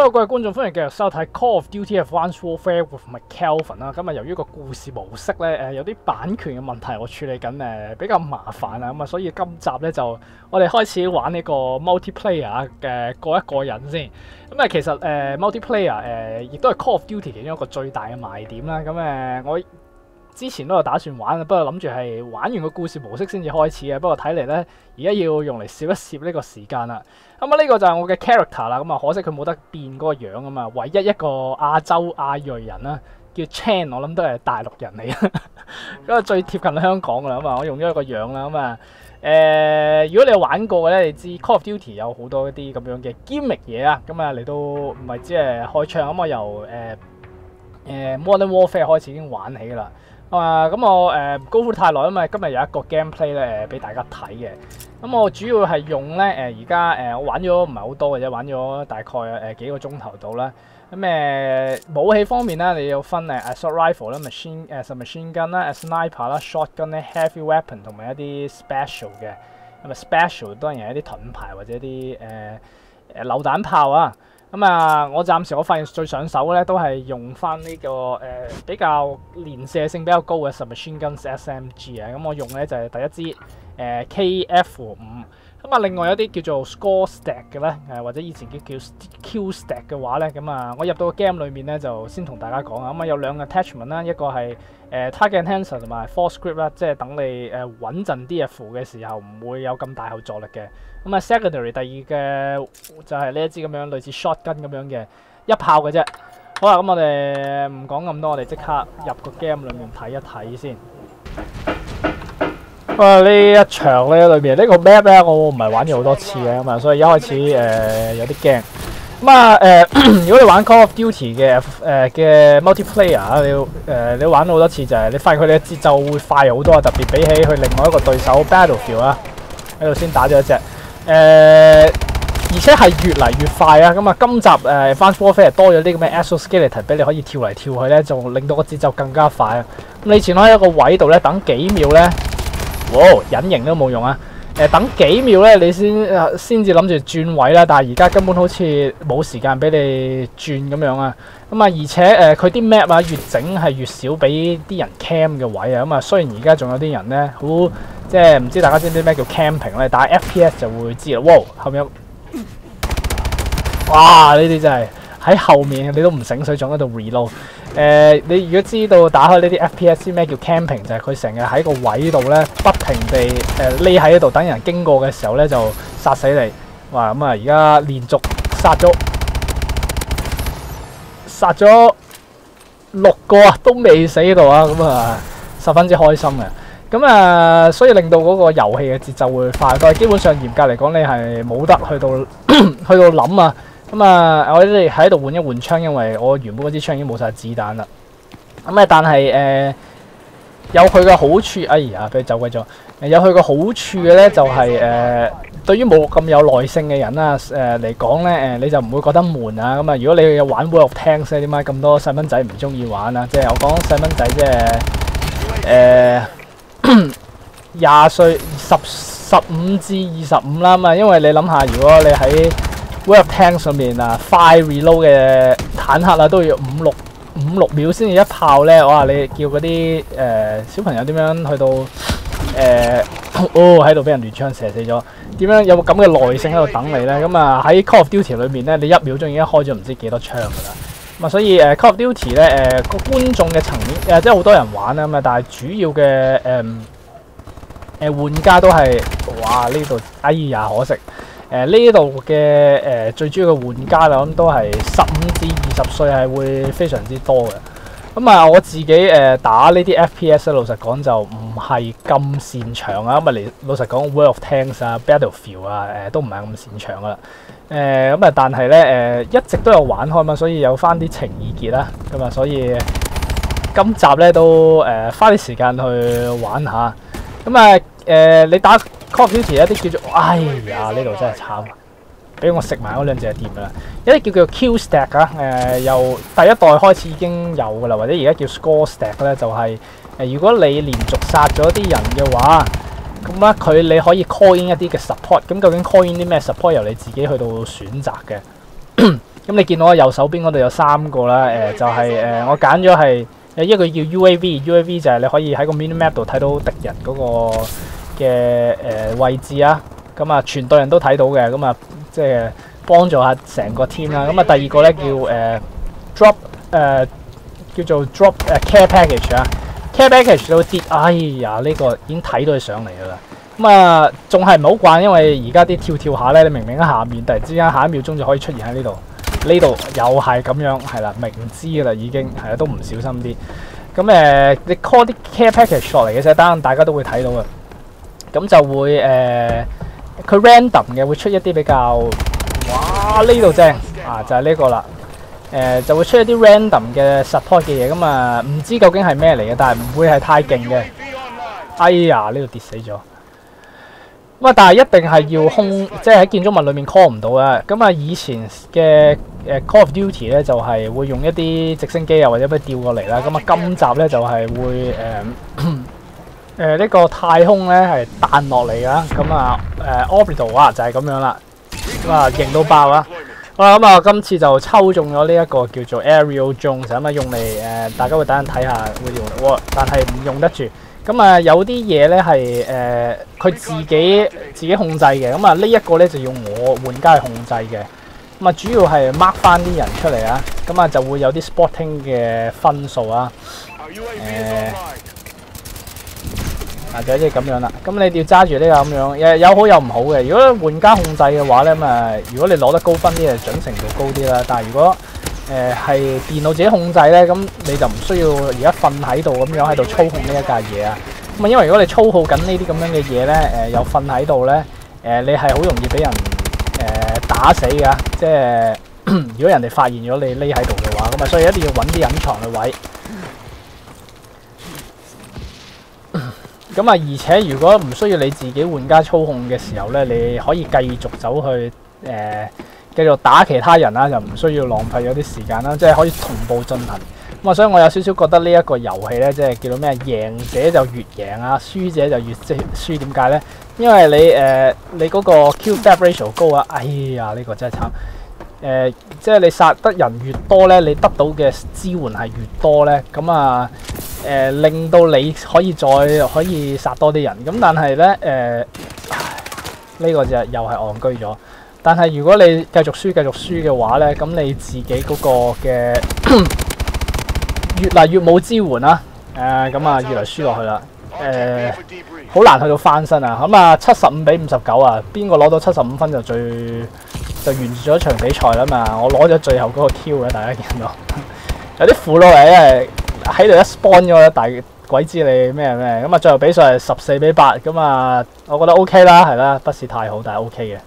Hello，各位观众欢迎继续收睇《Call of Duty: Advanced Warfare with McKelvin》啦。咁啊，由於個故事模式咧，誒有啲版權嘅問題，我處理緊誒比較麻煩啊，咁啊，所以今集咧就我哋開始玩呢個 multiplayer 嘅過一個人先。咁啊，其實誒 multiplayer 誒亦都係 Call of Duty 其中一個最大嘅賣點啦。咁誒我。之前都有打算玩，不過諗住係玩完個故事模式先至開始嘅。不過睇嚟呢，而家要用嚟攝一攝呢個時間啦。咁啊，呢個就係我嘅 character 啦。咁啊，可惜佢冇得變嗰個樣啊嘛。唯一一個亞洲亞裔人啦，叫 Chan，我諗都係大陸人嚟嘅。咁啊，最貼近香港噶啦。咁啊，我用咗一個樣啦。咁啊，誒，如果你有玩過嘅咧，你知 Call of Duty 有好多一啲咁樣嘅 g i m m i c 嘢啊。咁啊，嚟到唔係只係開槍，咁我由誒誒 Modern Warfare 開始已經玩起啦。啊，咁我誒高呼太耐啊嘛，今日有一個 gameplay 咧誒俾大家睇嘅。咁我主要係用咧誒而家誒我玩咗唔係好多嘅啫，玩咗大概誒幾個鐘頭到啦。咁誒武器方面咧，你要分誒 assault rifle 啦、machine 誒 submachine gun 啦、sniper 啦、shotgun 咧、heavy weapon 同埋一啲 special 嘅。咁啊 special 當然係一啲盾牌或者啲誒誒榴彈炮啊。咁啊、我暫時我發現最上手咧，都係用翻呢、這個、比較連射性比較高嘅 submachine guns SMG 啊。咁我用咧就係、第一支誒、KF 五。咁啊，另外有啲叫做 score stack 嘅咧，誒或者以前叫叫 Q stack 嘅話咧，咁啊，我入到個 game 裏面咧就先同大家講啊。咁啊，有兩個 attachment 啦，一個係誒 target enhancer 同埋 force grip 啦，即係等你誒穩陣啲嘅扶嘅時候唔會有咁大後坐力嘅。咁啊，secondary 第二嘅就係呢一支咁樣類似 shotgun 咁樣嘅一炮嘅啫。好啦，咁我哋唔講咁多，我哋即刻入個 game 裏面睇一睇先。啊！呢一場咧裏面呢個 map 咧，我唔係玩咗好多次嘅咁啊，所以一開始誒、有啲驚。咁啊誒，如果你玩 Call of Duty 嘅誒嘅 multiplayer，你誒、你玩咗好多次就係、你發現佢哋嘅節奏會快好多，特別比起佢另外一個對手 Battlefield 啊，喺度先打咗一隻誒、而且係越嚟越快啊！咁啊，今集誒 Advanced Warfare 多咗啲咁嘅 exoskeleton 俾你可以跳嚟跳去咧，就令到個節奏更加快啊！咁你前喺一個位度咧，等幾秒咧。哇！隱形都冇用啊！誒、呃，等幾秒咧，你先先至諗住轉位啦。但係而家根本好似冇時間俾你轉咁樣啊！咁、啊，而且诶，佢、啲 map 啊，越整係越少俾啲人 cam 嘅位啊！咁、啊，雖然而家仲有啲人咧，好即係唔知大家知唔知咩叫 camping 咧？但係 FPS 就會知啦。哇！後面，哇！呢啲真係喺後面你都唔醒水，仲喺度 reload。誒、你如果知道打開呢啲 FPS 咩叫 camping，就係佢成日喺個位度咧，不停地誒匿喺度等人經過嘅時候咧，就殺死你。哇！咁啊，而家連續殺咗殺咗六個啊，都未死到啊！咁啊，十分之開心嘅。咁啊，所以令到嗰個遊戲嘅節奏會快，但係基本上嚴格嚟講，你係冇得去到 去到諗啊。咁啊，我哋喺度換一換槍，因為我原本嗰支槍已經冇晒子彈啦。咁啊，但係誒、呃、有佢嘅好處，哎呀，俾佢走鬼咗。有佢嘅好處嘅咧，就係、是、誒、呃、對於冇咁有耐性嘅人啊誒嚟講咧，你就唔會覺得悶啊。咁啊，如果你有玩 World of Tanks 咧，點解咁多細蚊仔唔中意玩啊？即係我講細蚊仔，即系诶廿歲十十五至二十五啦嘛。因為你諗下，如果你喺 World of Tanks 上面啊，快 reload 嘅坦克啊，都要五六五六秒先至一炮咧。我話你叫嗰啲誒小朋友點樣去到誒、哦喺度俾人亂槍射死咗？點樣有冇咁嘅耐性喺度等你咧？咁啊喺 Call of Duty 裏面咧，你一秒鐘已經開咗唔知幾多槍噶啦。咁啊，所以誒、Call of Duty 咧誒個觀眾嘅層面誒、呃，即係好多人玩啊嘛。但係主要嘅誒誒玩家都係哇呢度哎呀可惜。誒呢度嘅誒最主要嘅玩家啦，咁都係十五至二十歲係會非常之多嘅。咁、啊，我自己誒、打呢啲 FPS，老實講就唔係咁擅長啊。咁啊，嚟老實講，World of Tanks 啊、Battlefield 啊，誒、都唔係咁擅長噶啦。誒咁啊，但係咧誒一直都有玩開嘛，所以有翻啲情意結啦。咁、啊，所以今集咧都誒、花啲時間去玩下。咁、啊誒、你打？Call of Duty 一啲叫做，哎呀呢度真係慘，俾我食埋嗰兩隻就掂噶啦。一啲叫做 Kill Stack 啊，誒、呃、由第一代開始已經有噶啦，或者而家叫 Score Stack 咧，就係、是、誒、呃、如果你連續殺咗啲人嘅話，咁咧佢你可以 call in 一啲嘅 support。咁究竟 call in 啲咩 support 由你自己去到選擇嘅。咁你見到我右手邊嗰度有三個啦，誒、呃、就係、是、誒、呃、我揀咗係一個叫 UAV，UAV 就係你可以喺個 mini map 度睇到敵人嗰個嘅誒、位置啊。咁啊，全隊人都睇到嘅，咁啊即係幫助下成個 team 啦。咁啊，第二個咧叫誒、drop 誒、叫做 drop 誒、care package 啊，care package 都跌，哎呀呢、這個已經睇到佢上嚟噶啦。咁啊，仲係唔好慣，因為而家啲跳跳下咧，你明明喺下面，突然之間下一秒鐘就可以出現喺呢度。呢度又係咁樣，係啦，明知噶啦，已經係啊，都唔小心啲。咁誒、你 call 啲 care package 落嚟嘅啫，單大家都會睇到嘅。咁就會誒，佢、random 嘅會出一啲比較，哇呢度正啊，就係、呢個啦。誒、就會出一啲 random 嘅 support 嘅嘢，咁啊唔知究竟係咩嚟嘅，但係唔會係太勁嘅。哎呀，呢度跌死咗。咁啊！但係一定係要空，即係喺建築物裏面 call 唔到啊！咁啊，以前嘅誒 Call of Duty 咧，就係、是、會用一啲直升機啊，或者咩調過嚟啦。咁啊，今集咧就係、是、會誒誒呢個太空咧係彈落嚟噶。咁啊誒 Orbital 啊就係、咁樣啦。咁啊，型到爆啊！好啦，咁啊，今次就抽中咗呢一個叫做 Aerial Drone，就咁啊用嚟誒、呃，大家會等陣睇下會用，但係唔用得住。咁啊，有啲嘢咧係誒，佢自己自己控制嘅。咁啊，呢一個咧就要我玩家去控制嘅。咁啊，主要係 mark 翻啲人出嚟啊。咁啊，就會有啲 sporting 嘅分數啊。誒，啊，就係咁樣啦。咁你要揸住呢個咁樣，誒有好有唔好嘅。如果玩家控制嘅話咧，咁啊，如果你攞得高分啲，就準程度高啲啦。但係如果誒係、呃、電腦自己控制咧，咁你就唔需要而家瞓喺度咁樣喺度操控呢一架嘢啊。咁啊，因為如果你操控緊呢啲咁樣嘅嘢咧，诶、又瞓喺度咧，诶、你係好容易俾人诶、打死噶。即係如果人哋發現咗你匿喺度嘅話，咁啊，所以一定要揾啲隱藏嘅位。咁啊，而且如果唔需要你自己玩家操控嘅時候咧，你可以繼續走去誒。呃繼續打其他人啦，就唔需要浪費咗啲時間啦，即係可以同步進行。咁啊，所以我有少少覺得呢一個遊戲咧，即係叫做咩？贏者就越贏啊，輸者就越即係輸。點解咧？因為你誒、呃、你嗰個 kill death ratio 高啊！哎呀，呢、這個真係慘。誒、呃，即係你殺得人越多咧，你得到嘅支援係越多咧。咁啊，誒、呃、令到你可以再可以殺多啲人。咁但係咧，誒、呃、呢、這個就又係戇居咗。但係如果你繼續輸繼續輸嘅話咧，咁你自己嗰個嘅越嚟越冇支援啦，誒咁啊越嚟輸落去啦，誒、呃、好難去到翻身啊！咁啊七十五比五十九啊，邊個攞到七十五分就最就完咗一場比賽啦嘛！我攞咗最後嗰個 Q 嘅，大家見到 有啲苦惱嚟，因為喺度一 spawn 咗，大鬼知你咩咩咁啊！最後比賽係十四比八，咁啊我覺得 OK 啦，係啦，不是太好，但係 OK 嘅。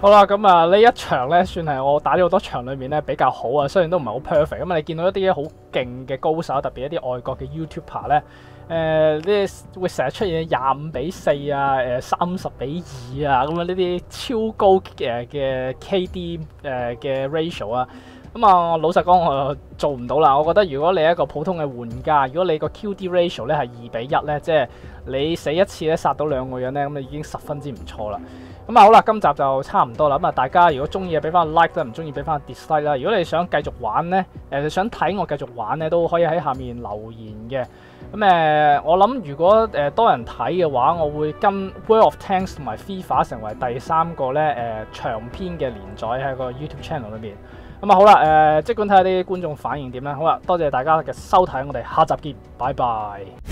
好啦，咁啊呢一場咧，算係我打咗好多場裏面咧比較好啊，雖然都唔係好 perfect。咁啊，你見到一啲好勁嘅高手，特別一啲外國嘅 YouTuber 咧，誒、呃，呢會成日出現廿五比四啊，誒三十比二啊，咁樣呢啲超高誒嘅 KD 誒嘅 ratio 啊。咁啊，老實講，我做唔到啦。我覺得如果你一個普通嘅玩家，如果你個 QD ratio 咧係二比一咧，即係你死一次咧殺到兩個人咧，咁你已經十分之唔錯啦。咁啊好啦，今集就差唔多啦。咁啊，大家如果中意嘅俾翻 like 啦，唔中意俾翻 dislike 啦。如果你想繼續玩咧，誒、想睇我繼續玩咧，都可以喺下面留言嘅。咁誒、我諗如果誒、多人睇嘅話，我會跟 World of Tanks 同埋 FIFA 成為第三個咧誒、呃、長篇嘅連載喺個 YouTube channel 裏邊。咁啊好啦，誒、即管睇下啲觀眾反應點啦。好啦，多謝大家嘅收睇，我哋下集見，拜拜。